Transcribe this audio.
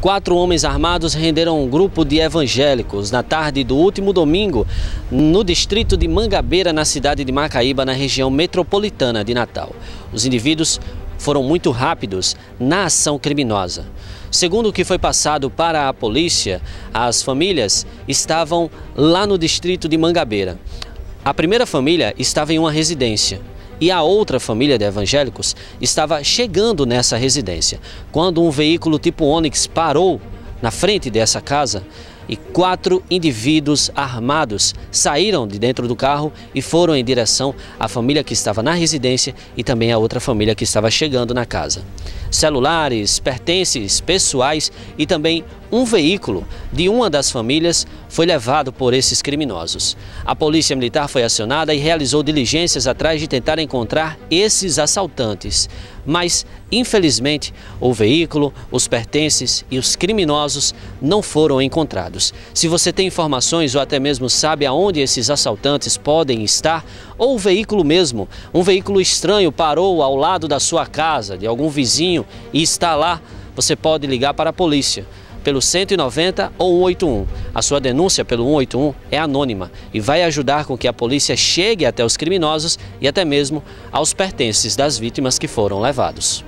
Quatro homens armados renderam um grupo de evangélicos na tarde do último domingo no distrito de Mangabeira, na cidade de Macaíba, na região metropolitana de Natal. Os indivíduos foram muito rápidos na ação criminosa. Segundo o que foi passado para a polícia, as famílias estavam lá no distrito de Mangabeira. A primeira família estava em uma residência e a outra família de evangélicos estava chegando nessa residência. Quando um veículo tipo Onix parou na frente dessa casa e quatro indivíduos armados saíram de dentro do carro e foram em direção à família que estava na residência e também à outra família que estava chegando na casa. Celulares, pertences pessoais e também um veículo de uma das famílias foi levado por esses criminosos. A polícia militar foi acionada e realizou diligências atrás de tentar encontrar esses assaltantes. Mas, infelizmente, o veículo, os pertences e os criminosos não foram encontrados. Se você tem informações ou até mesmo sabe aonde esses assaltantes podem estar, ou o veículo mesmo, um veículo estranho parou ao lado da sua casa, de algum vizinho e está lá, você pode ligar para a polícia pelo 190 ou 181. A sua denúncia pelo 181 é anônima e vai ajudar com que a polícia chegue até os criminosos e até mesmo aos pertences das vítimas que foram levados.